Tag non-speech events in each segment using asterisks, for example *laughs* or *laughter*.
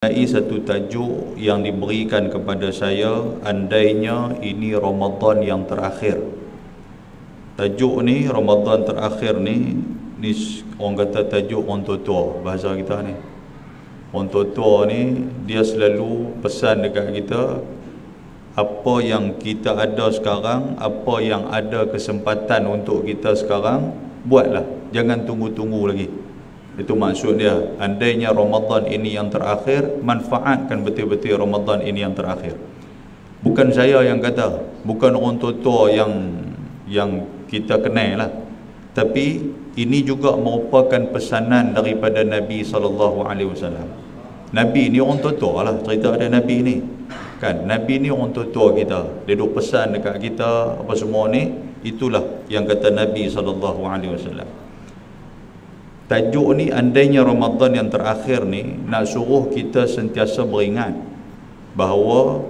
mengenai satu tajuk yang diberikan kepada saya andainya ini Ramadan yang terakhir. Tajuk ni Ramadan terakhir ni ni orang kata tajuk orang tua bahasa kita ni. Orang tua ni dia selalu pesan dekat kita apa yang kita ada sekarang apa yang ada kesempatan untuk kita sekarang buatlah. Jangan tunggu-tunggu lagi itu maksud dia. Andainya Ramadan ini yang terakhir, manfaatkan betul-betul Ramadan ini yang terakhir. Bukan saya yang kata, bukan orang tua yang yang kita kenal lah. Tapi ini juga merupakan pesanan daripada Nabi wasallam. Nabi ni orang tua lah cerita ada Nabi ni. Kan Nabi ni orang tua kita. Dia duk pesan dekat kita apa semua ni, itulah yang kata Nabi wasallam tajuk ni andainya Ramadan yang terakhir ni nak suruh kita sentiasa beringat bahawa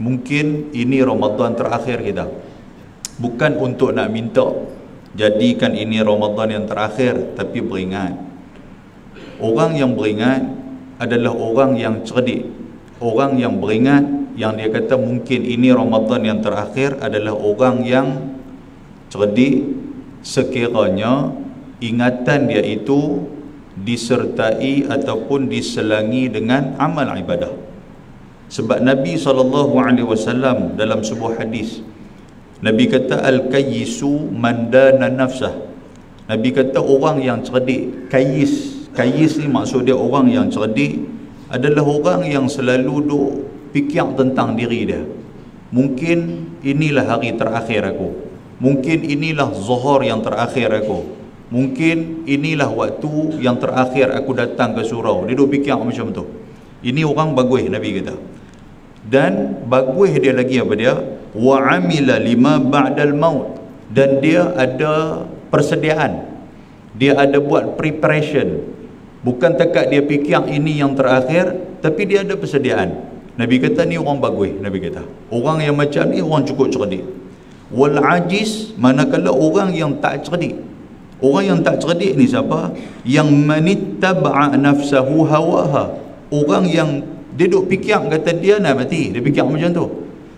mungkin ini Ramadan terakhir kita. Bukan untuk nak minta jadikan ini Ramadan yang terakhir tapi beringat. Orang yang beringat adalah orang yang cerdik. Orang yang beringat yang dia kata mungkin ini Ramadan yang terakhir adalah orang yang cerdik sekiranya ingatan dia itu disertai ataupun diselangi dengan amal ibadah. Sebab Nabi SAW dalam sebuah hadis Nabi kata al-kayyisu mandana nafsah. Nabi kata orang yang cerdik kayis kayis ni maksud dia orang yang cerdik adalah orang yang selalu duk fikir tentang diri dia. Mungkin inilah hari terakhir aku. Mungkin inilah zuhur yang terakhir aku mungkin inilah waktu yang terakhir aku datang ke surau. Dia duk fikir macam tu. Ini orang bagus Nabi kata. Dan bagus dia lagi apa dia? Wa amila lima ba'dal maut. Dan dia ada persediaan. Dia ada buat preparation. Bukan tekat dia fikir ini yang terakhir tapi dia ada persediaan. Nabi kata ni orang bagus Nabi kata. Orang yang macam ni orang cukup cerdik. Wal ajiz manakala orang yang tak cerdik Orang yang tak cerdik ni siapa? Yang manittaba'a nafsahu hawaha. Orang yang dia duk fikir kata dia nak mati. Dia fikir macam tu.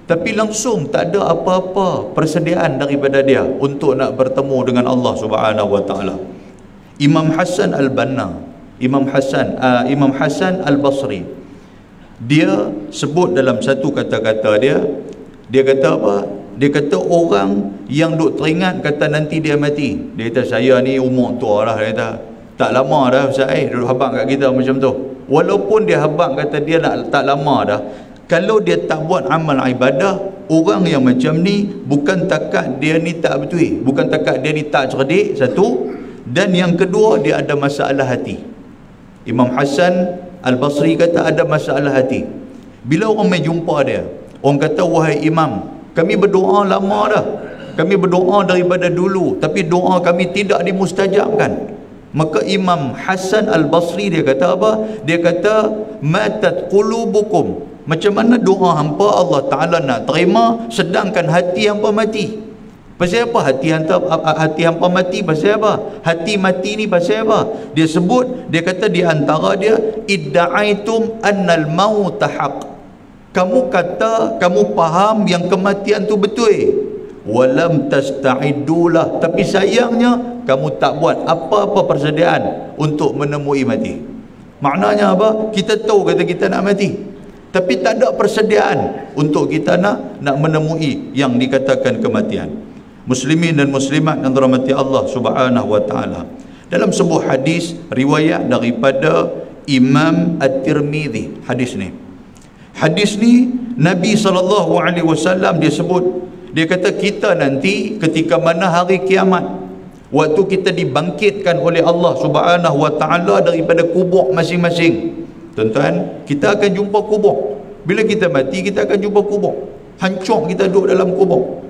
Tapi langsung tak ada apa-apa persediaan daripada dia untuk nak bertemu dengan Allah Subhanahu wa taala. Imam Hasan Al-Banna, Imam Hasan uh, Imam Hasan Al-Basri. Dia sebut dalam satu kata-kata dia, dia kata apa? Dia kata orang yang duk teringat kata nanti dia mati. Dia kata saya ni umur tua lah dia kata. Tak lama dah Ustaz eh duduk habang kat kita macam tu. Walaupun dia habang kata dia nak tak lama dah kalau dia tak buat amal ibadah orang yang macam ni bukan takat dia ni tak betul bukan takat dia ni tak cerdik satu. Dan yang kedua dia ada masalah hati. Imam Hasan Al-Basri kata ada masalah hati. Bila orang mai jumpa dia orang kata wahai imam kami berdoa lama dah. Kami berdoa daripada dulu. Tapi doa kami tidak dimustajabkan. Maka Imam Hasan Al-Basri dia kata apa? Dia kata, Matat qulubukum. Macam mana doa hampa Allah Ta'ala nak terima sedangkan hati hampa mati? Pasal apa hati hampa, hati hampa mati? Pasal apa? Hati mati ni pasal apa? Dia sebut, dia kata di antara dia, Idda'aitum annal mautahaq kamu kata kamu faham yang kematian tu betul? Walam tasta'iddulah. Tapi sayangnya kamu tak buat apa-apa persediaan untuk menemui mati. Maknanya apa? Kita tahu kata kita nak mati. Tapi tak ada persediaan untuk kita nak nak menemui yang dikatakan kematian. Muslimin dan muslimat yang dirahmati Allah Subhanahu wa taala. Dalam sebuah hadis riwayat daripada Imam At-Tirmizi hadis ni Hadis ni Nabi SAW dia sebut dia kata kita nanti ketika mana hari kiamat waktu kita dibangkitkan oleh Allah Subhanahu wa taala daripada kubur masing-masing. Tuan-tuan, kita akan jumpa kubur. Bila kita mati kita akan jumpa kubur. Hancur kita duduk dalam kubur.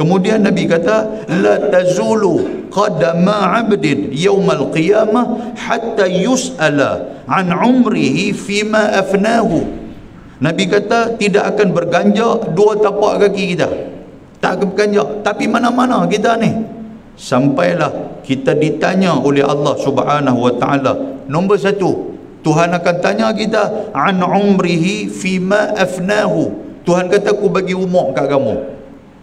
Kemudian Nabi kata la tazulu qadama 'abdin yaumal qiyamah hatta yus'ala an umrihi fima afnahu Nabi kata tidak akan berganjak dua tapak kaki kita. Tak akan berganjak. Tapi mana-mana kita ni. Sampailah kita ditanya oleh Allah subhanahu wa ta'ala. Nombor satu. Tuhan akan tanya kita an umrihi fima afnahu Tuhan kata aku bagi umur kat kamu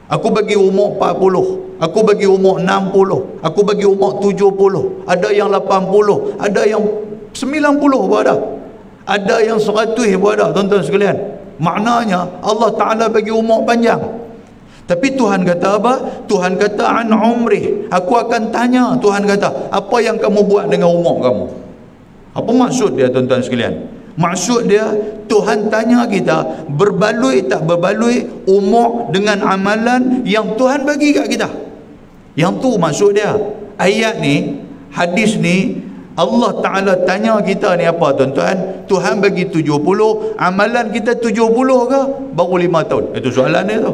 aku bagi umur 40 aku bagi umur 60 aku bagi umur 70 ada yang 80 ada yang 90 pun ada ada yang 100 pun ada tuan-tuan sekalian maknanya Allah Ta'ala bagi umur panjang tapi Tuhan kata apa? Tuhan kata an umrih. Aku akan tanya Tuhan kata, apa yang kamu buat dengan umur kamu? Apa maksud dia tuan-tuan sekalian? Maksud dia Tuhan tanya kita berbaloi tak berbaloi umur dengan amalan yang Tuhan bagi kat kita. Yang tu maksud dia. Ayat ni, hadis ni Allah Ta'ala tanya kita ni apa tuan-tuan? Tuhan bagi 70 Amalan kita 70 ke? Baru 5 tahun. Itu soalan dia tu.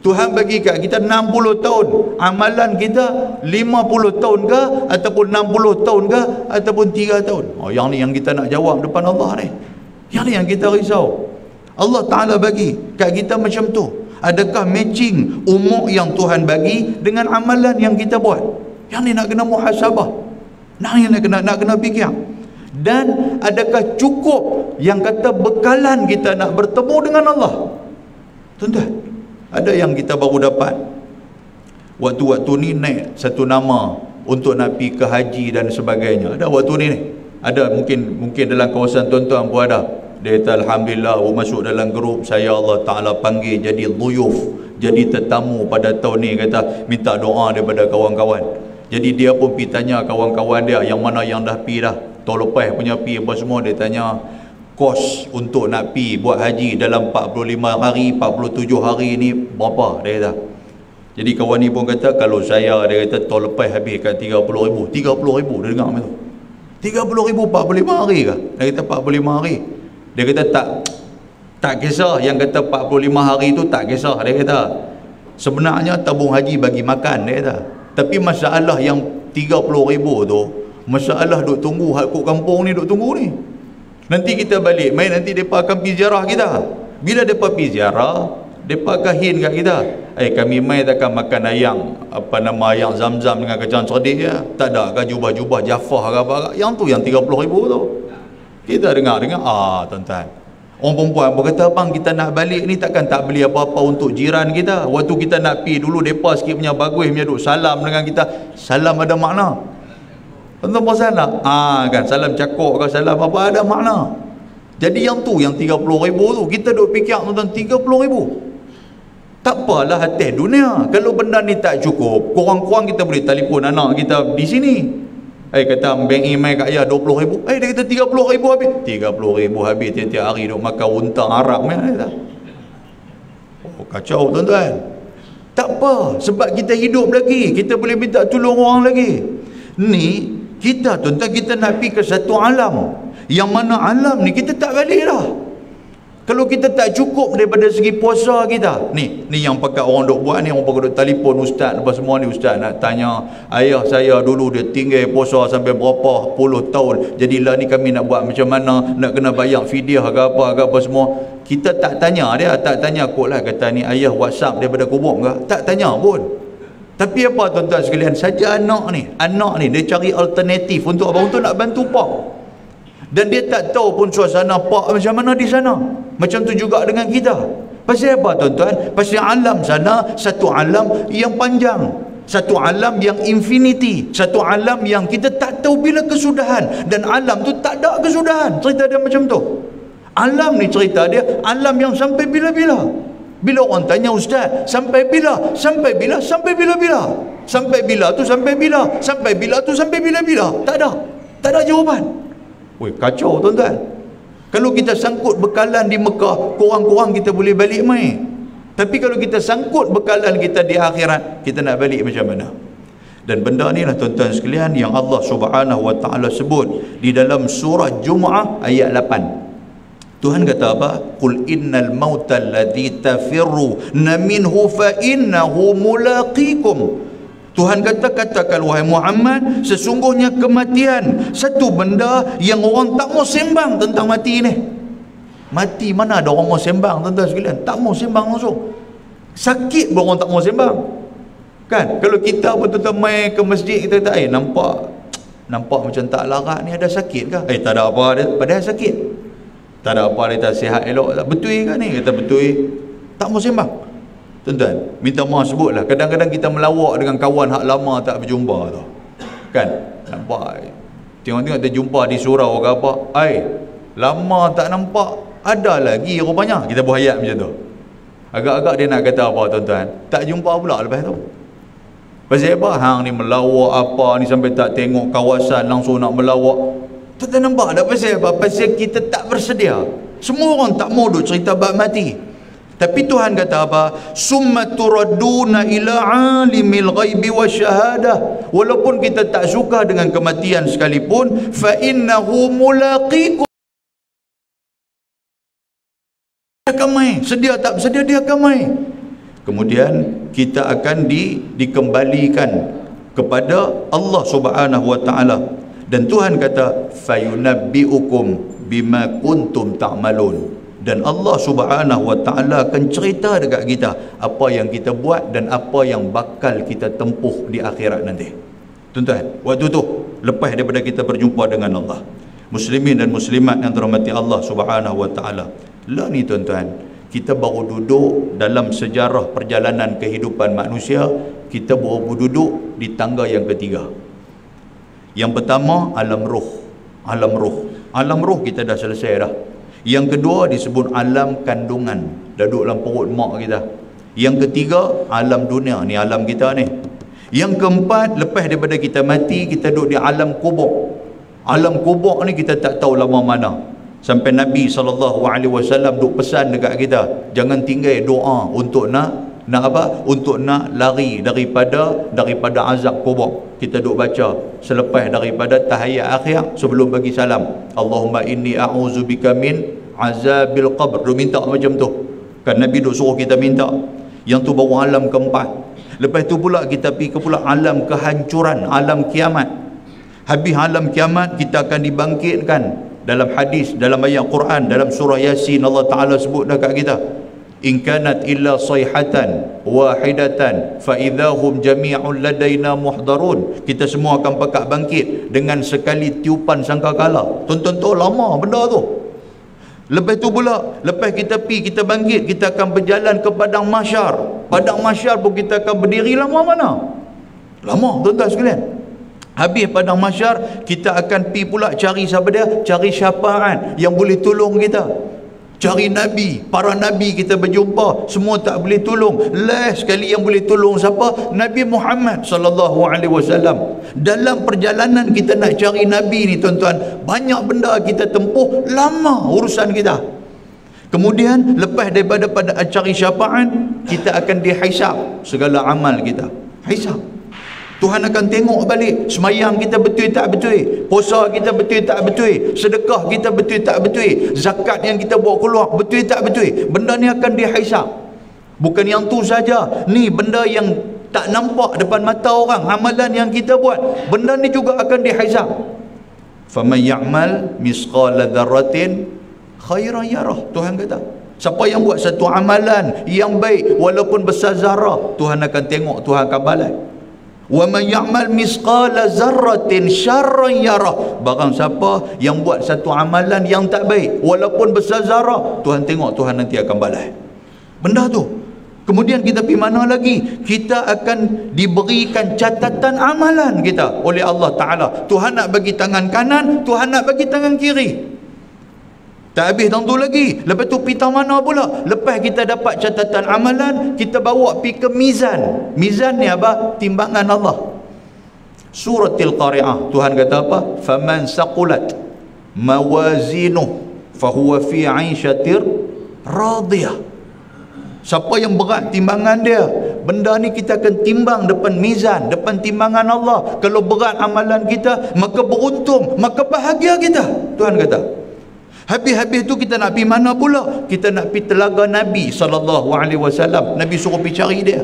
Tuhan bagi kat kita 60 tahun. Amalan kita 50 tahun ke? Ataupun 60 tahun ke? Ataupun 3 tahun. Oh, yang ni yang kita nak jawab depan Allah ni. Yang ni yang kita risau. Allah Ta'ala bagi kat kita macam tu. Adakah matching umur yang Tuhan bagi dengan amalan yang kita buat? Yang ni nak kena muhasabah nak nak kena nak kena fikir. Dan adakah cukup yang kata bekalan kita nak bertemu dengan Allah? Tuan-tuan ada yang kita baru dapat? Waktu-waktu ni naik satu nama untuk nak pergi ke haji dan sebagainya. Ada waktu ni ni? Ada mungkin mungkin dalam kawasan tuan-tuan pun ada. Dia kata Alhamdulillah masuk dalam grup saya Allah Ta'ala panggil jadi luyuf jadi tetamu pada tahun ni. Kata minta doa daripada kawan-kawan jadi dia pun pergi tanya kawan-kawan dia yang mana yang dah pergi dah. Tahun lepas punya pergi apa semua dia tanya kos untuk nak pi buat haji dalam 45 hari 47 hari ni berapa? Dia kata. Jadi kawan ni pun kata kalau saya dia kata tahun lepas habis kat 30 ribu. 30 ribu dia dengar macam tu. 30 ribu 45 hari ke dia kata 45 hari. Dia kata tak tak kisah. Yang kata 45 hari tu tak kisah. Dia kata sebenarnya tabung haji bagi makan dia kata tapi masalah yang 30 ribu tu masalah duk tunggu hak kampung ni duk tunggu ni Nanti kita balik, mai nanti depa akan pergi ziarah kita. Bila depa pergi ziarah, depa akan hin kat kita. Eh kami mai takkan makan ayam, apa nama ayam zam-zam dengan kacang cerdik ya. Tak ada kan jubah-jubah jafah ke apa. Yang tu yang 30 ribu tu. Kita dengar dengar ah tuan-tuan. Orang perempuan berkata bang kita nak balik ni takkan tak beli apa-apa untuk jiran kita. Waktu kita nak pi dulu depa sikit punya bagus punya duk salam dengan kita. Salam ada makna. Tuan-tuan puasa nak? Ah kan salam cakok ke salam apa ada makna. Jadi yang tu yang 30 ribu tu kita duk fikir tuan-tuan 30 ribu. Tak apalah hati dunia. Kalau benda ni tak cukup, kurang-kurang kita boleh telefon anak kita di sini. Eh kata bank email kat ayah 20 ribu. Eh dia kata 30 ribu habis. 30 ribu habis tiap-tiap hari duk makan unta Arab ni. Oh kacau tuan-tuan. Tak apa. Sebab kita hidup lagi. Kita boleh minta tolong orang lagi. Ni kita tuan-tuan kita nak pergi ke satu alam yang mana alam ni kita tak balik dah kalau kita tak cukup daripada segi puasa kita ni ni yang pakai orang duk buat ni orang pakai duk telefon ustaz apa semua ni ustaz nak tanya ayah saya dulu dia tinggal puasa sampai berapa puluh tahun jadilah ni kami nak buat macam mana nak kena bayar fidyah ke apa ke apa semua kita tak tanya dia tak tanya kot lah kata ni ayah whatsapp daripada kubur ke tak tanya pun tapi apa tuan-tuan sekalian? Saja anak ni, anak ni dia cari alternatif untuk apa? Untuk nak bantu pak. Dan dia tak tahu pun suasana pak macam mana di sana. Macam tu juga dengan kita. Pasal apa tuan-tuan? Pasal alam sana satu alam yang panjang. Satu alam yang infinity. Satu alam yang kita tak tahu bila kesudahan. Dan alam tu tak ada kesudahan. Cerita dia macam tu. Alam ni cerita dia alam yang sampai bila-bila. Bila orang tanya ustaz, sampai bila? Sampai bila? Sampai bila-bila? Sampai bila tu sampai bila? Sampai bila tu sampai bila-bila? Tak ada. Tak ada jawapan. Weh, kacau tuan-tuan. Kalau kita sangkut bekalan di Mekah, kurang-kurang kita boleh balik mai. Tapi kalau kita sangkut bekalan kita di akhirat, kita nak balik macam mana? Dan benda ni lah tuan-tuan sekalian yang Allah Subhanahu Wa Taala sebut di dalam surah Jumuah ayat 8. Tuhan kata apa? Qul innal mauta alladhi tafirru minhu fa innahu mulaqikum. Tuhan kata katakan wahai Muhammad sesungguhnya kematian satu benda yang orang tak mau sembang tentang mati ni. Mati mana ada orang mau sembang tuan-tuan sekalian? Tak mau sembang langsung. Sakit pun orang tak mau sembang. Kan? Kalau kita betul-betul mai ke masjid kita kata, "Eh, nampak nampak macam tak larat ni ada sakit ke eh tak ada apa dia padahal sakit tak ada apa dia tak sihat elok tak betul ke ni kata betul tak mau sembang tuan-tuan minta maaf sebutlah. Kadang-kadang kita melawak dengan kawan hak lama tak berjumpa tu. Kan? Nampak? Tengok-tengok dia jumpa di surau ke apa. Ai lama tak nampak. Ada lagi rupanya kita ayat macam tu. Agak-agak dia nak kata apa tuan-tuan? Tak jumpa pula lepas tu. Pasal apa? Hang ni melawak apa ni sampai tak tengok kawasan langsung nak melawak? Tak nampak tak? Pasal apa? Pasal kita tak bersedia. Semua orang tak mau duk cerita bab mati tapi Tuhan kata apa? Summa turadduna ila alimil ghaibi wa syahadah. Walaupun kita tak suka dengan kematian sekalipun, fa innahu mulaqikum. Dia akan mai. Sedia tak bersedia dia akan mai. Kemudian kita akan di, dikembalikan kepada Allah Subhanahu wa taala. Dan Tuhan kata fayunabbiukum bima kuntum ta'malun dan Allah Subhanahu Wa Taala akan cerita dekat kita apa yang kita buat dan apa yang bakal kita tempuh di akhirat nanti. Tuan-tuan, waktu tu lepas daripada kita berjumpa dengan Allah, muslimin dan muslimat yang dirahmati Allah Subhanahu Wa Taala. Lah ni tuan-tuan, kita baru duduk dalam sejarah perjalanan kehidupan manusia, kita baru duduk di tangga yang ketiga. Yang pertama alam roh. Alam roh. Alam roh kita dah selesai dah. Yang kedua disebut alam kandungan. Dah duduk dalam perut mak kita. Yang ketiga, alam dunia. Ni alam kita ni. Yang keempat, lepas daripada kita mati, kita duduk di alam kubur. Alam kubur ni kita tak tahu lama mana. Sampai Nabi SAW duduk pesan dekat kita. Jangan tinggal doa untuk nak nak apa? Untuk nak lari daripada daripada azab kubur. Kita duk baca selepas daripada tahiyat akhir sebelum bagi salam. Allahumma inni a'udzubika min azabil qabr. Duk minta macam tu. Kan nabi duk suruh kita minta. Yang tu baru alam keempat. Lepas tu pula kita pergi ke pula alam kehancuran alam kiamat. Habis alam kiamat kita akan dibangkitkan dalam hadis dalam ayat Quran dalam surah Yasin Allah Taala sebut dekat kita in kanat illa sayhatan wahidatan fa idahum jami'un ladaina muhdarun. Kita semua akan pakak bangkit dengan sekali tiupan sangkakala. Tonton tu lama benda tu. Lepas tu pula lepas kita pi kita bangkit kita akan berjalan ke padang mahsyar padang mahsyar pun kita akan berdiri lama mana? Lama tuan-tuan sekalian. Habis padang mahsyar kita akan pi pula cari siapa dia? Cari syafaat yang boleh tolong kita cari Nabi. Para Nabi kita berjumpa semua tak boleh tolong. Last sekali yang boleh tolong siapa? Nabi Muhammad sallallahu alaihi wasallam. Dalam perjalanan kita nak cari Nabi ni tuan-tuan banyak benda kita tempuh lama urusan kita. Kemudian lepas daripada pada cari syafaat kita akan dihisap segala amal kita. Hisap Tuhan akan tengok balik. Semayang kita betul tak betul. Puasa kita betul tak betul. Sedekah kita betul tak betul. Zakat yang kita buat keluar betul tak betul. Benda ni akan dihisap. Bukan yang tu saja. Ni benda yang tak nampak depan mata orang amalan yang kita buat. Benda ni juga akan dihisap. Faman ya'mal misqala dzarratin khairan yarah. Tuhan kata siapa yang buat satu amalan yang baik walaupun besar zarah Tuhan akan tengok Tuhan akan balas wa man ya'mal misqala zarratin syarran yarah barang siapa yang buat satu amalan yang tak baik walaupun besar zarah Tuhan tengok Tuhan nanti akan balas. Benda tu. Kemudian kita pergi mana lagi? Kita akan diberikan catatan amalan kita oleh Allah Ta'ala. Tuhan nak bagi tangan kanan Tuhan nak bagi tangan kiri tak habis tentu lagi. Lepas tu pita mana pula? Lepas kita dapat catatan amalan, kita bawa pi ke mizan. Mizan ni apa? Timbangan Allah. Suratil Qari'ah. Tuhan kata apa? Faman saqulat mawazinuh fahuwa fi 'aishatir radiyah. Siapa yang berat timbangan dia? Benda ni kita akan timbang depan mizan, depan timbangan Allah. Kalau berat amalan kita, maka beruntung, maka bahagia kita. Tuhan kata. Habis-habis tu kita nak pergi mana pula? Kita nak pergi telaga Nabi SAW. Nabi suruh pergi cari dia.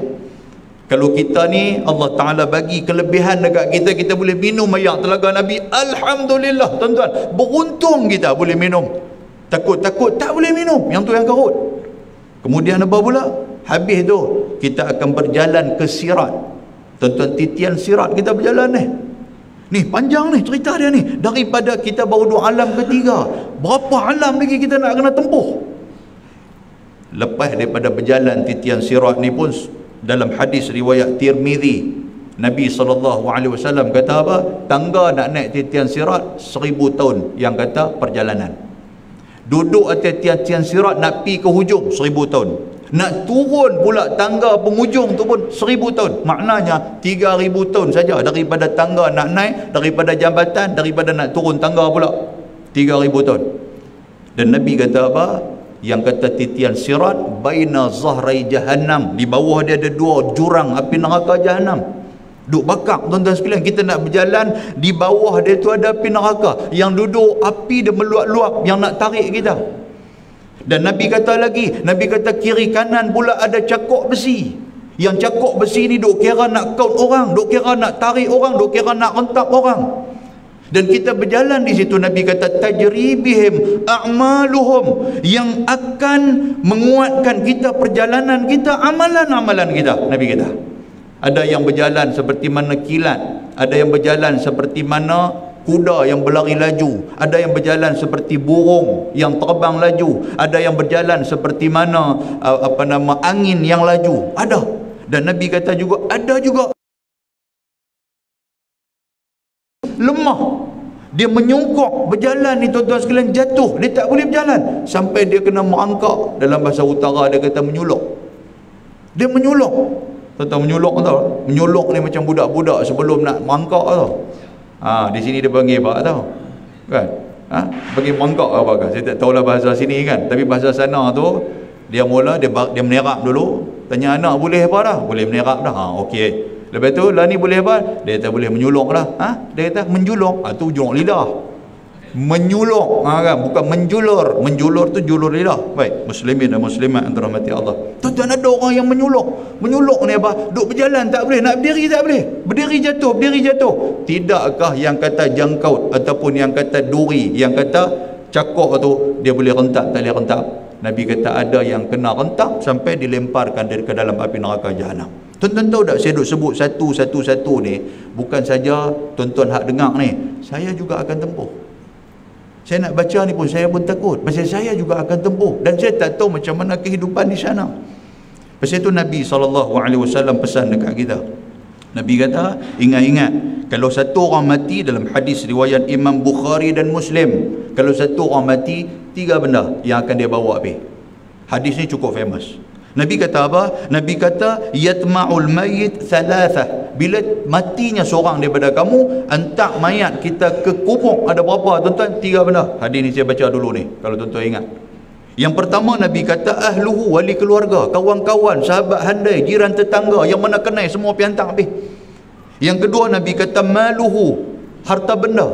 Kalau kita ni Allah Ta'ala bagi kelebihan dekat kita, kita boleh minum air telaga Nabi. Alhamdulillah tuan-tuan. Beruntung kita boleh minum. Takut-takut tak boleh minum. Yang tu yang karut. Kemudian apa pula? Habis tu kita akan berjalan ke sirat. Tuan-tuan titian sirat kita berjalan ni. Ni panjang ni cerita dia ni. Daripada kita baru dua alam ketiga. Berapa alam lagi kita nak kena tempuh? Lepas daripada berjalan titian sirat ni pun dalam hadis riwayat Tirmizi Nabi SAW kata apa? Tangga nak naik titian sirat seribu tahun yang kata perjalanan. Duduk atas titian sirat nak pi ke hujung seribu tahun. Nak turun pula tangga penghujung tu pun seribu tahun. Maknanya tiga ribu tahun saja daripada tangga nak naik, daripada jambatan, daripada nak turun tangga pula. Tiga ribu tahun. Dan Nabi kata apa? Yang kata titian sirat, baina zahrai jahannam. Di bawah dia ada dua jurang api neraka jahannam. Duk bakar tuan-tuan sekalian kita nak berjalan di bawah dia tu ada api neraka yang duduk api dia meluap-luap yang nak tarik kita dan Nabi kata lagi, Nabi kata kiri kanan pula ada cakok besi. Yang cakok besi ni duk kira nak kaut orang, duk kira nak tarik orang, duk kira nak rentap orang. Dan kita berjalan di situ Nabi kata tajribihim a'maluhum yang akan menguatkan kita perjalanan kita amalan-amalan kita Nabi kata. Ada yang berjalan seperti mana kilat, ada yang berjalan seperti mana kuda yang berlari laju ada yang berjalan seperti burung yang terbang laju ada yang berjalan seperti mana uh, apa nama angin yang laju. Ada. Dan nabi kata juga ada juga. Lemah. Dia menyungkuk berjalan ni tuan-tuan sekalian jatuh. Dia tak boleh berjalan. Sampai dia kena merangkak. Dalam bahasa utara dia kata menyuluk dia menyuluk tuan-tuan menyuluk tau. Menyuluk ni macam budak-budak sebelum nak merangkak tau Ha, di sini dia panggil apa tahu? Kan? Ha? Bagi mangkok apa kan? Saya tak tahulah bahasa sini kan. Tapi bahasa sana tu dia mula dia dia menerap dulu, tanya anak boleh apa dah? Boleh menerap dah. Ha, okey. Lepas tu lah ni boleh apa? Dia kata boleh menyuluk dah. Ha? Dia kata menjuluk. Ha, tu juluk lidah menyuluk ha, kan? bukan menjulur. Menjulur tu julur lidah baik muslimin dan muslimat yang dirahmati Allah. Tuan-tuan ada orang yang menyuluk menyuluk ni apa? Duk berjalan tak boleh nak berdiri tak boleh. Berdiri jatuh berdiri jatuh. Tidakkah yang kata jangkaut ataupun yang kata duri yang kata cakok tu dia boleh rentak tak boleh rentak? Nabi kata ada yang kena rentak sampai dilemparkan dari ke dalam api neraka jahanam Tuan-tuan tahu tak saya duk sebut satu-satu-satu ni bukan saja tuan-tuan hak dengar ni saya juga akan tempuh saya nak baca ni pun saya pun takut. Pasal saya juga akan tempuh. Dan saya tak tahu macam mana kehidupan di sana. Pasal itu Nabi SAW pesan dekat kita. Nabi kata ingat-ingat kalau satu orang mati dalam hadis riwayat Imam Bukhari dan Muslim kalau satu orang mati tiga benda yang akan dia bawa pergi hadis ni cukup famous Nabi kata apa? Nabi kata yatma'ul mayyit thalatha. Bila matinya seorang daripada kamu, antak mayat kita ke kubur ada berapa tuan-tuan? Tiga benda. Hadis ni saya baca dulu ni kalau tuan-tuan ingat. Yang pertama Nabi kata ahluhu wali keluarga, kawan-kawan, sahabat handai, jiran tetangga yang mana kenai semua piantang habis. Yang kedua Nabi kata maluhu, harta benda.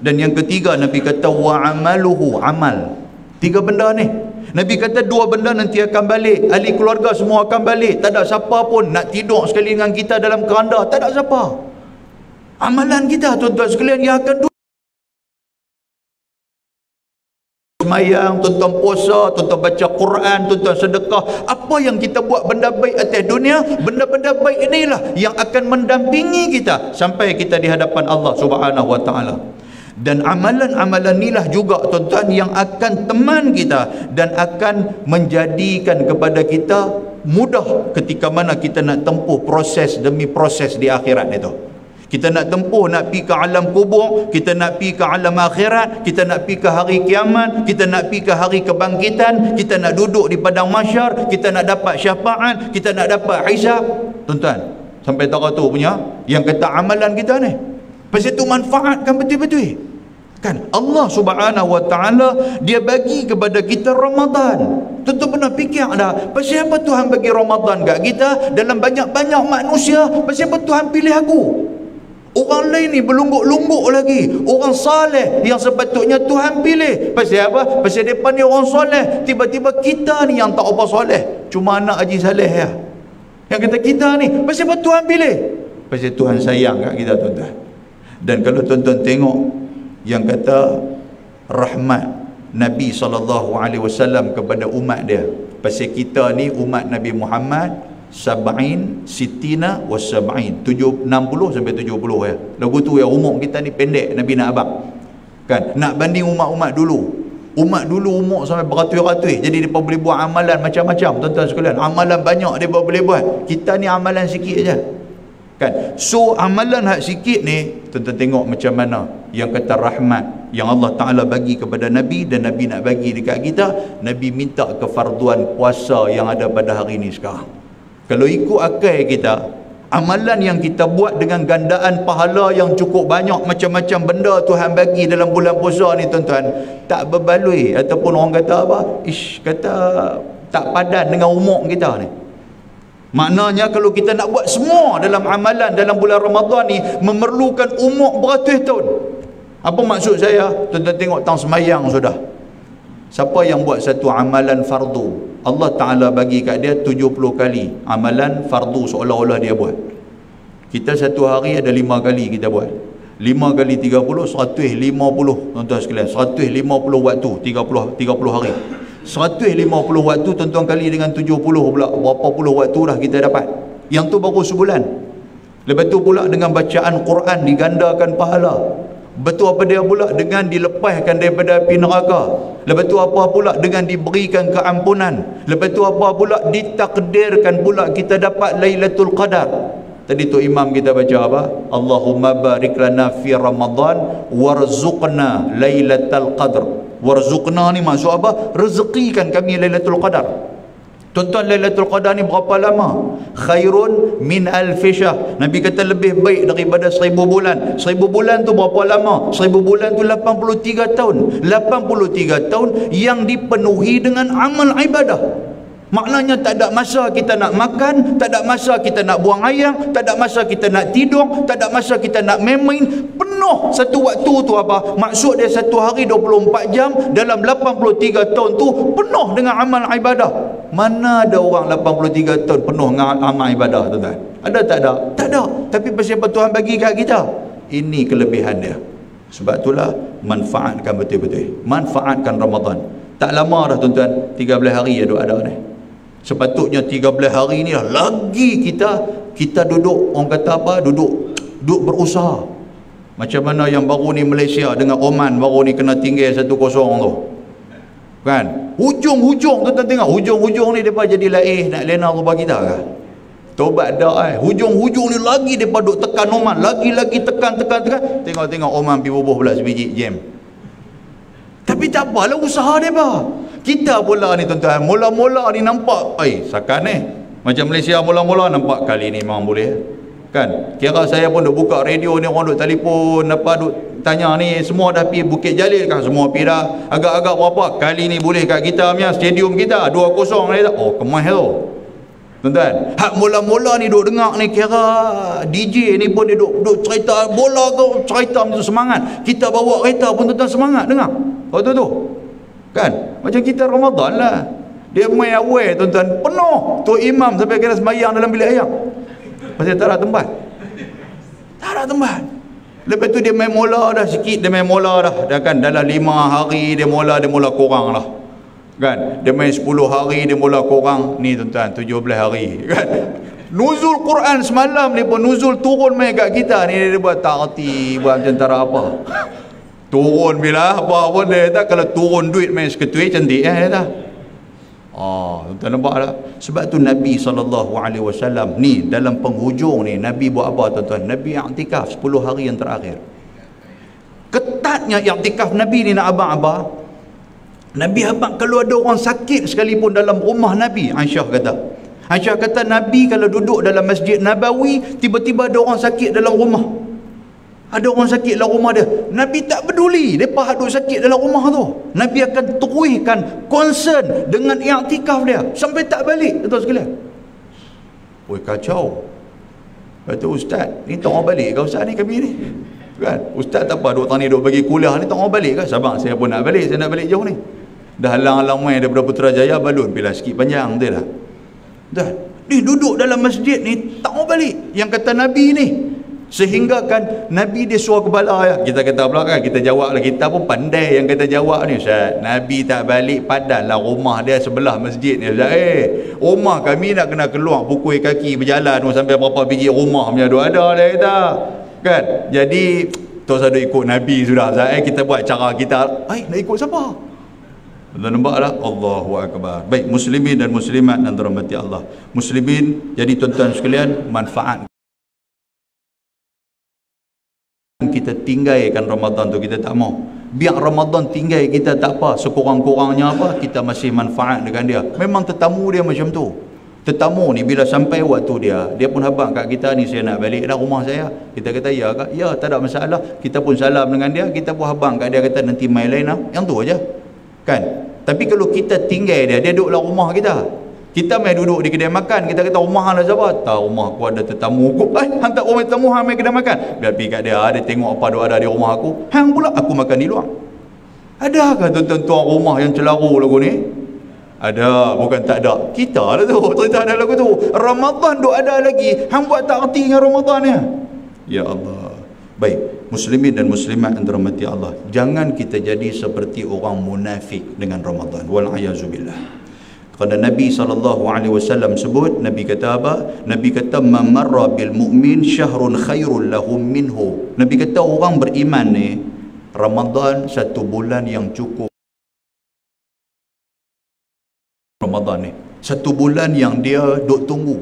Dan yang ketiga Nabi kata wa amaluhu, amal. Tiga benda ni. Nabi kata dua benda nanti akan balik. Ahli keluarga semua akan balik. Tak ada siapa pun nak tidur sekali dengan kita dalam keranda. Tak ada siapa. Amalan kita tuan-tuan sekalian yang akan semayang, tuan-tuan puasa, tuan-tuan baca Quran, tuan-tuan sedekah. Apa yang kita buat benda baik atas dunia, benda-benda baik inilah yang akan mendampingi kita sampai kita di hadapan Allah Subhanahu wa taala dan amalan-amalan inilah juga tuan-tuan yang akan teman kita dan akan menjadikan kepada kita mudah ketika mana kita nak tempuh proses demi proses di akhirat itu. Kita nak tempuh nak pi ke alam kubur kita nak pi ke alam akhirat kita nak pi ke hari kiamat kita nak pi ke hari kebangkitan kita nak duduk di padang mahsyar kita nak dapat syafaat kita nak dapat hisab. Tuan-tuan sampai tahu tu punya yang kata amalan kita ni. Pasal itu manfaatkan betul-betul. Kan Allah Subhanahu Wa Taala dia bagi kepada kita Ramadan. Tentu pernah fikir ada, pasal apa Tuhan bagi Ramadan kat kita dalam banyak-banyak manusia? Pasal apa Tuhan pilih aku? Orang lain ni berlungguk-lungguk lagi. Orang saleh yang sepatutnya Tuhan pilih. Pasal apa? Pasal depan ni orang soleh. Tiba-tiba kita ni yang tak apa soleh. Cuma anak Haji Saleh ya. Yang kata kita ni. Pasal apa Tuhan pilih? Pasal Tuhan sayang kat kita tuan-tuan. Dan kalau tuan-tuan tengok yang kata rahmat Nabi SAW kepada umat dia. Pasal kita ni umat Nabi Muhammad sab'in sitina was sab'in. 60 sampai 70 ya. Lagu tu yang umur kita ni pendek Nabi nak abang. Kan? Nak banding umat-umat dulu. Umat dulu umur sampai beratus-ratus. Jadi mereka boleh buat amalan macam-macam tuan-tuan sekalian. Amalan banyak dia boleh buat. Kita ni amalan sikit aja kan? So amalan hak sikit ni tuan-tuan tengok macam mana. Yang kata rahmat yang Allah Ta'ala bagi kepada Nabi dan Nabi nak bagi dekat kita Nabi minta kefarduan puasa yang ada pada hari ini sekarang. Kalau ikut akal kita amalan yang kita buat dengan gandaan pahala yang cukup banyak macam-macam benda Tuhan bagi dalam bulan puasa ni tuan-tuan tak berbaloi. Ataupun orang kata apa? Ish kata tak padan dengan umur kita ni Maknanya kalau kita nak buat semua dalam amalan dalam bulan Ramadan ni memerlukan umur beratus tahun. Apa maksud saya? Tuan-tuan tengok tang semayang sudah. Siapa yang buat satu amalan fardu? Allah Ta'ala bagi kat dia 70 kali amalan fardu seolah-olah dia buat. Kita satu hari ada 5 kali kita buat. 5 kali 30, 150 tuan-tuan sekalian. 150 waktu, 30, 30 hari. 150 waktu tuan-tuan kali dengan 70 pula berapa puluh waktu dah kita dapat. Yang tu baru sebulan. Lepas tu pula dengan bacaan Quran digandakan pahala. Betul apa dia pula dengan dilepaskan daripada api neraka? Lepas tu apa pula dengan diberikan keampunan? Lepas tu apa pula ditakdirkan pula kita dapat Lailatul Qadar? Tadi tu imam kita baca apa? Allahumma barik lana fi Ramadan warzuqna Lailatul Qadar warzuqna ni maksud apa? Rezekikan kami lailatul qadar. Tuan-tuan lailatul qadar ni berapa lama? Khairun min alfishah nabi kata lebih baik daripada seribu bulan. Seribu bulan tu berapa lama? Seribu bulan tu 83 tahun. 83 tahun yang dipenuhi dengan amal ibadah Maknanya tak ada masa kita nak makan, tak ada masa kita nak buang air, tak ada masa kita nak tidur, tak ada masa kita nak main-main. Penuh satu waktu tu apa? Maksud dia satu hari 24 jam dalam 83 tahun tu penuh dengan amal ibadah. Mana ada orang 83 tahun penuh dengan amal ibadah tuan-tuan? Ada tak ada? Tak ada. Tapi apa Tuhan bagi kat kita? Ini kelebihan dia. Sebab itulah manfaatkan betul-betul. Manfaatkan Ramadan. Tak lama dah tuan-tuan, 13 hari ya ada ni sepatutnya 13 hari ni lah lagi kita kita duduk orang kata apa duduk duduk berusaha. Macam mana yang baru ni Malaysia dengan Oman baru ni kena tinggal satu kosong tu. Kan? Hujung-hujung tu tuan tengok hujung-hujung ni mereka jadi laih nak lena rumah kita kan tobat dah eh. Hujung-hujung ni lagi mereka duduk tekan Oman lagi-lagi tekan tekan tekan. Tengok-tengok Oman pergi bubuh pula sebiji jam tapi tak apalah usaha mereka kita pula ni tuan-tuan mula-mula ni nampak ai sakan ni macam Malaysia mula-mula nampak kali ni memang boleh kan? Kira saya pun duk buka radio ni orang duk telefon apa duk tanya ni semua dah pergi Bukit Jalil kan semua pergi dah. Agak-agak berapa? Kali ni boleh kat kita punya stadium kita 2-0 ni oh kemah tu. Tuan-tuan hak mula-mula ni duk dengar ni kira DJ ni pun dia duk, duk cerita bola ke cerita macam semangat. Kita bawa kereta pun tuan-tuan semangat dengar oh tu kan? Macam kita Ramadan lah. Dia main awal tuan-tuan. Penuh tu imam sampai kena sembahyang dalam bilik ayam. Pasal tak ada tempat. Tak ada tempat. Lepas tu dia main mula dah sikit dia main mula dah. Dia kan dalam lima hari dia mula dia mula kurang lah. Kan? Dia main sepuluh hari dia mula kurang ni tuan-tuan tujuh belas hari. *laughs* Kan? Nuzul Quran semalam ni pun nuzul turun main kat kita. Ni dia buat tak erti buat macam tak apa turun bila apa pun dia kata kalau turun duit main seketui cantik eh dia kata Oh, tuan nampak tak? Sebab tu Nabi SAW ni dalam penghujung ni Nabi buat apa tuan-tuan? Nabi i'tikaf 10 hari yang terakhir. Ketatnya i'tikaf Nabi ni nak abang-abang. Nabi abang kalau ada orang sakit sekalipun dalam rumah Nabi, Aisyah kata. Aisyah kata Nabi kalau duduk dalam Masjid Nabawi, tiba-tiba ada orang sakit dalam rumah. Ada orang sakit dalam rumah dia. Nabi tak peduli. Mereka ada sakit dalam rumah tu. Nabi akan teruskan concern dengan i'tikaf dia. Sampai tak balik. Tuan sekalian. Oi kacau. Tu ustaz. Ni tak orang balik ke ustaz ni kami ni? Kan? Ustaz tak apa. Duk tani duk bagi kuliah ni tak orang balik ke? Sabar. Saya pun nak balik. Saya nak balik jauh ni. Dah halang-halang main daripada Putrajaya. Balun. Bila sikit panjang. Betul tak? Dah. Ni duduk dalam masjid ni. Tak mau balik. Yang kata Nabi ni sehingga kan Nabi dia suruh kepala kita kata pula kan kita jawab lah kita pun pandai yang kita jawab ni Ustaz Nabi tak balik padan lah rumah dia sebelah masjid ni Ustaz. Eh rumah kami nak kena keluar pukul kaki berjalan sampai berapa biji rumah punya ada ada dia kata. Kan? Jadi Tuan ada ikut Nabi sudah Ustaz. Eh kita buat cara kita. Eh nak ikut siapa? Tuan nampak tak? Allahu Akbar. Baik, muslimin dan muslimat dan dirahmati Allah. Muslimin, jadi tuan-tuan sekalian, manfaat kita tinggalkan Ramadan tu kita tak mau. Biar Ramadan tinggal kita tak apa. Sekurang-kurangnya apa kita masih manfaat dengan dia. Memang tetamu dia macam tu. Tetamu ni bila sampai waktu dia dia pun habang kat kita ni saya nak balik dah rumah saya. Kita kata ya kak. Ya tak ada masalah. Kita pun salam dengan dia kita pun habang kat dia kata nanti main lain lah. Yang tu aja. Kan? Tapi kalau kita tinggal dia dia duduk dalam rumah kita kita main duduk di kedai makan, kita kata rumah lah siapa? Tak rumah aku ada tetamu aku. Eh, hantar orang tetamu hang main kedai makan. Biar pergi kat dia, dia tengok apa ada di rumah aku. Hang pula aku makan di luar. Adakah tuan-tuan rumah yang celaru lagu ni? Ada, bukan tak ada. Kita lah tu, cerita ada lagu tu. Ramadan duk ada lagi. Hang buat tak erti dengan Ramadan ya? Ya Allah. Baik, muslimin dan muslimat yang dirahmati Allah. Jangan kita jadi seperti orang munafik dengan Ramadan. Wal'ayazubillah. Kerana Nabi SAW sebut, Nabi kata apa? Nabi kata, Mamarra bil mu'min syahrun khairun lahum minhu. Nabi kata, orang beriman ni, Ramadan satu bulan yang cukup. Ramadan ni. Satu bulan yang dia duk tunggu.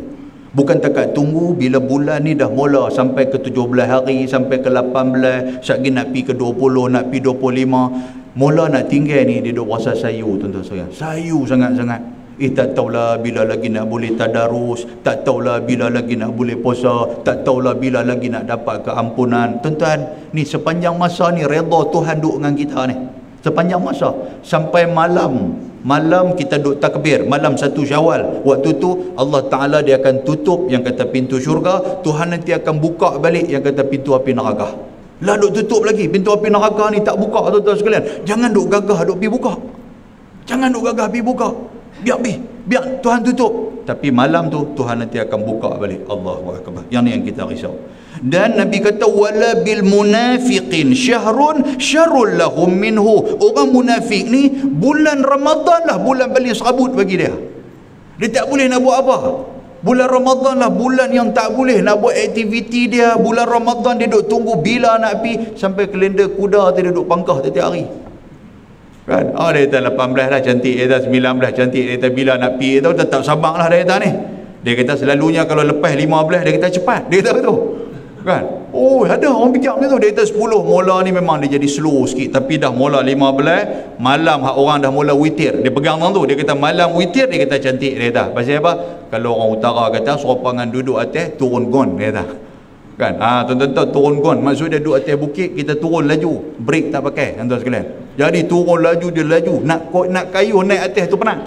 Bukan takat tunggu bila bulan ni dah mula sampai ke 17 hari, sampai ke 18, syakgi nak pi ke 20, nak pi 25. Mula nak tinggal ni, dia duk rasa sayu tuan-tuan. Sayu sangat-sangat. Eh tak tahulah bila lagi nak boleh tadarus Tak tahulah bila lagi nak boleh puasa Tak tahulah bila lagi nak dapat keampunan. Tuan-tuan Ni sepanjang masa ni redha Tuhan duduk dengan kita ni. Sepanjang masa. Sampai malam Malam kita duduk takbir Malam satu syawal. Waktu tu Allah Ta'ala dia akan tutup Yang kata pintu syurga Tuhan nanti akan buka balik Yang kata pintu api neraka. Lah duduk tutup lagi Pintu api neraka ni tak buka tuan-tuan sekalian. Jangan duduk gagah duduk pergi buka. Jangan duduk gagah pergi buka biar bi biar Tuhan tutup. Tapi malam tu Tuhan nanti akan buka balik. Allahu akbar. Yang ni yang kita risau. Dan Nabi kata wala bil munafiqin syahrun syarrul lahum minhu. Orang munafik ni bulan Ramadan lah bulan balik serabut bagi dia. Dia tak boleh nak buat apa. Bulan Ramadan lah bulan yang tak boleh nak buat aktiviti dia. Bulan Ramadan dia duduk tunggu bila nak pi sampai kalender kuda dia duduk pangkah setiap hari kan? Oh dia kata 18 lah cantik dia kata 19 cantik. Dia kata bila nak pergi tu tetap sabar lah dia kata ni. Dia kata selalunya kalau lepas 15 dia kata cepat. Dia kata tu? Kan? Oh ada orang fikir macam tu. Dia kata 10 mula ni memang dia jadi slow sikit. Tapi dah mula 15 malam orang dah mula witir. Dia pegang tu. Dia kata malam witir dia kata cantik. Dia kata pasal apa? Kalau orang utara kata sopangan duduk atas turun gon dia kata kan? Ah ha, tuan-tuan turun gon maksud dia duduk atas bukit kita turun laju. Brake tak pakai tuan-tuan sekalian. Jadi turun laju dia laju. Nak nak kayu naik atas tu penat.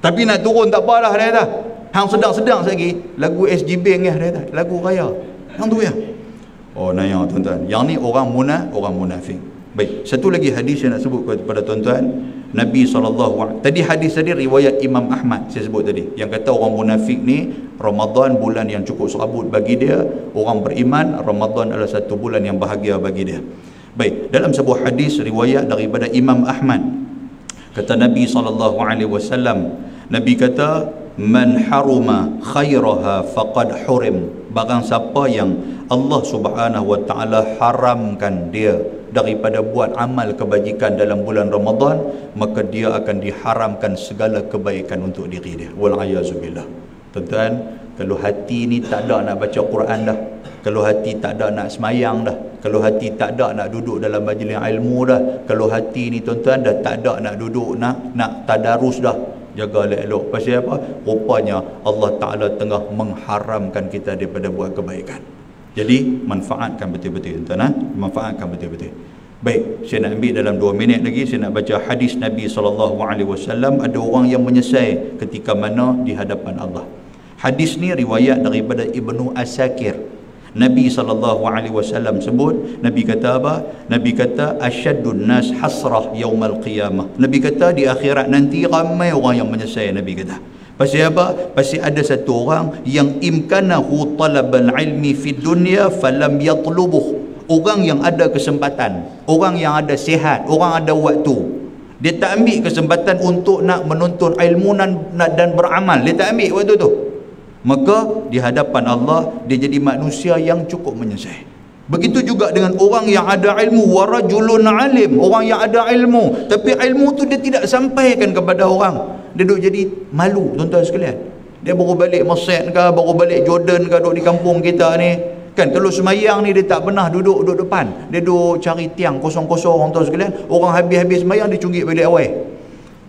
Tapi nak turun tak apalah dia kata hang sedang-sedang lagi. Lagu SG Bank ya dia kata lagu raya. Yang tu ya. Oh naya tuan-tuan. Yang ni orang munaf orang munafik baik satu lagi hadis yang nak sebut kepada tuan-tuan. Nabi SAW tadi hadis tadi riwayat Imam Ahmad saya sebut tadi. Yang kata orang munafik ni Ramadan bulan yang cukup serabut bagi dia. Orang beriman Ramadan adalah satu bulan yang bahagia bagi dia. Baik dalam sebuah hadis riwayat daripada Imam Ahmad kata Nabi SAW Nabi kata man haruma khairaha faqad hurim barang siapa yang Allah Subhanahu wa taala haramkan dia daripada buat amal kebajikan dalam bulan Ramadan maka dia akan diharamkan segala kebaikan untuk diri dia. Wal ayazubillah tuan-tuan kalau hati ni tak ada nak baca Quran dah kalau hati tak ada nak semayang dah kalau hati tak ada nak duduk dalam majlis ilmu dah kalau hati ni tuan-tuan dah tak ada nak duduk nak nak tadarus dah jaga elok-elok. Pasal apa? Rupanya Allah Taala tengah mengharamkan kita daripada buat kebaikan. Jadi manfaatkan betul-betul tuan-tuan ha? manfaatkan betul-betul. Baik saya nak ambil dalam 2 minit lagi saya nak baca hadis Nabi SAW ada orang yang menyesai ketika mana di hadapan Allah. Hadis ni riwayat daripada Ibnu Asakir Nabi SAW sebut Nabi kata apa? Nabi kata asyaddun nas hasrah yaumal qiyamah Nabi kata di akhirat nanti ramai orang yang menyesai Nabi kata Pasal apa? Pasal ada satu orang yang imkanahu talabal ilmi fi dunya falam yatlubuh. Orang yang ada kesempatan, orang yang ada sihat, orang ada waktu. Dia tak ambil kesempatan untuk nak menuntut ilmu dan, dan beramal. Dia tak ambil waktu tu. Maka di hadapan Allah dia jadi manusia yang cukup menyesal. Begitu juga dengan orang yang ada ilmu warajulun alim, orang yang ada ilmu. Tapi ilmu tu dia tidak sampaikan kepada orang. Dia duduk jadi malu tuan-tuan sekalian. Dia baru balik Mesir ke baru balik Jordan ke duduk di kampung kita ni. Kan telur semayang ni dia tak pernah duduk duduk depan. Dia duduk cari tiang kosong-kosong tuan sekalian. Orang habis-habis semayang dia cunggit balik awal.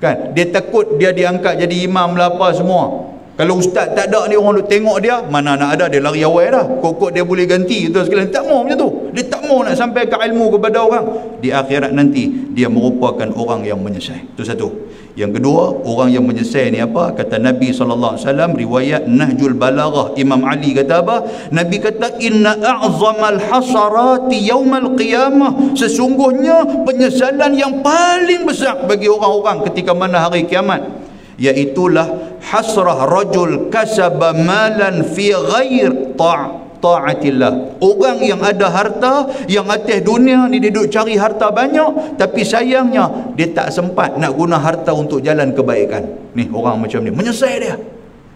Kan dia takut dia diangkat jadi imam lah apa semua kalau ustaz tak ada ni orang tengok dia, mana nak ada dia lari awal dah. Kokok dia boleh ganti tu sekalian. Tak mau macam tu. Dia tak mau nak sampai ke ilmu kepada orang. Di akhirat nanti dia merupakan orang yang menyesal. Itu satu. Yang kedua, orang yang menyesal ni apa? Kata Nabi SAW, riwayat Nahjul Balaghah, Imam Ali kata apa? Nabi kata, Inna a'zamal hasarati yawmal qiyamah. Sesungguhnya penyesalan yang paling besar bagi orang-orang ketika mana hari kiamat iaitulah hasrah rajul kasaba malan fi ghair ta' taatillah. Orang yang ada harta yang atas dunia ni dia duduk cari harta banyak tapi sayangnya dia tak sempat nak guna harta untuk jalan kebaikan. Ni orang macam ni. Menyesal dia.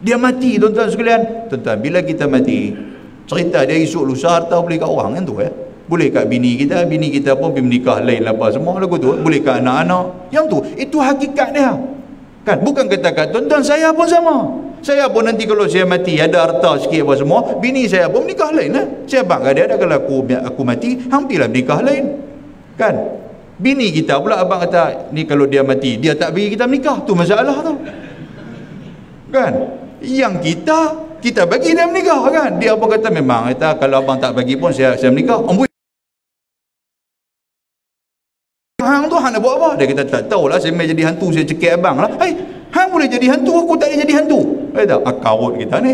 Dia mati tuan-tuan sekalian. Tuan-tuan bila kita mati cerita dia esok lusa harta boleh kat orang kan tu ya boleh kat bini kita bini kita pun pergi menikah lain apa semua lagu tu boleh kat anak-anak. Yang tu itu hakikat dia Kan? Bukan kata kat tuan-tuan saya pun sama. Saya pun nanti kalau saya mati ada harta sikit apa semua, bini saya pun menikah lain lah. Saya bangga dia ada kalau aku aku mati, hampirlah menikah lain. Kan? Bini kita pula abang kata, ni kalau dia mati, dia tak bagi kita menikah. Tu masalah tu. Kan? Yang kita kita bagi dia menikah kan? Dia apa kata memang kata kalau abang tak bagi pun saya saya menikah. Amboi buat apa? Dia kata tak tahulah saya jadi hantu saya cekik abang lah. Hai, hang boleh jadi hantu aku tak boleh jadi hantu. Eh tak, akarut kita ni.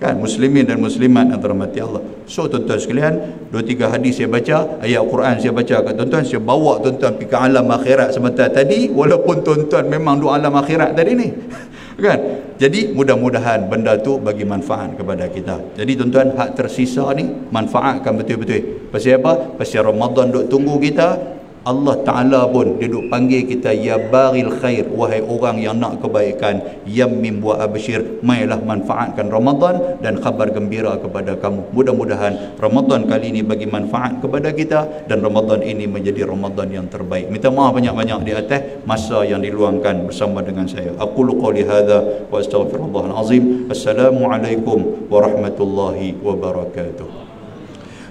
Kan muslimin dan muslimat yang terhormati Allah. So tuan-tuan sekalian, dua tiga hadis saya baca, ayat Quran saya baca kat tuan-tuan, saya bawa tuan-tuan pergi ke alam akhirat sebentar tadi walaupun tuan-tuan memang dua alam akhirat tadi ni. *laughs* kan? Jadi mudah-mudahan benda tu bagi manfaat kepada kita. Jadi tuan-tuan hak tersisa ni manfaatkan betul-betul. Pasal apa? Pasal Ramadan duk tunggu kita, Allah Ta'ala pun dia duk panggil kita ya baril khair. Wahai orang yang nak kebaikan yammim wa abshir. Mailah manfaatkan Ramadan dan khabar gembira kepada kamu. Mudah-mudahan Ramadan kali ini bagi manfaat kepada kita dan Ramadan ini menjadi Ramadan yang terbaik. Minta maaf banyak-banyak di atas masa yang diluangkan bersama dengan saya. Aku qawli hadha wa astaghfirullahal azim. Assalamualaikum warahmatullahi wabarakatuh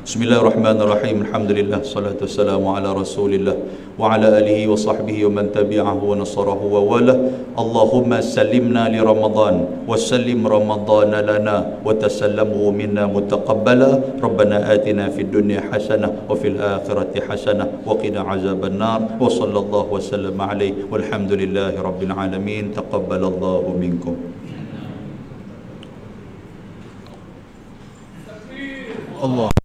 بسم الله الرحمن الرحيم الحمد لله صلاة والسلام على رسول الله وعلى آله وصحبه ومن تبعه ونصره ووالاه اللهم سلمنا لرمضان وسلم رمضان لنا وتسلمه منا متقبلا ربنا آتنا في الدنيا حسنة وفي الآخرة حسنة وقنا عذاب النار وصلى الله وسلم عليه والحمد لله رب العالمين تقبل الله منكم الله